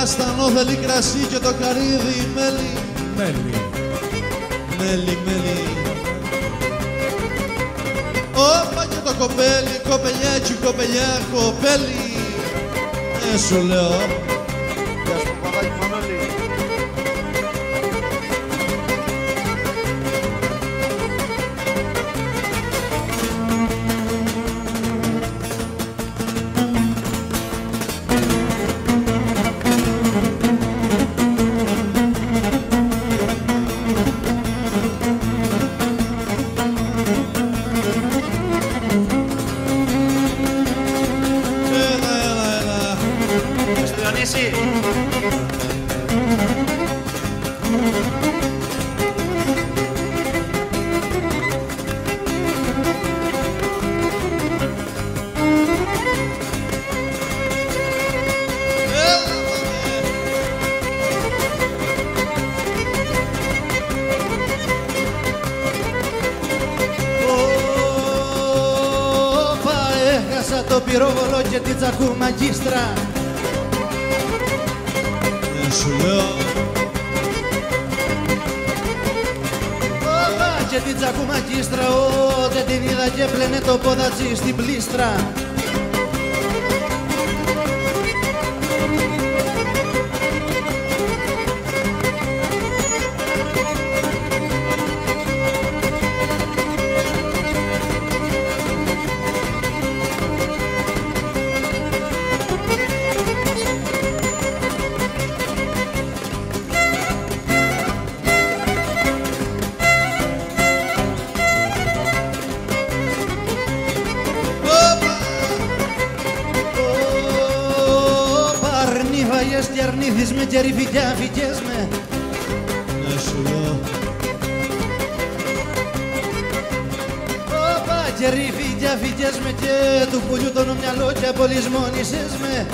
κάστανο θέλει κρασί και το καρύδι μέλι. Μέλι. Μέλι, μέλι. Όπα και το κοπέλι, κοπελιάκι, κοπελιά, κοπέλι. Ε, σου λέω. Πυροβολό και την τσακού μαγίστρα Ε, σου λέω. Όπα και την τσακού μαγίστρα Ω, δεν την είδα και πλένε το πόδατσι στην πλήστρα αρνίβαγες και αρνήθεις με και ρηφικιά φυγές με Ε, σου λέω. Όπα και ρηφικιά φυγές με και του πουλιού τον μυαλό και απολυσμόνησες με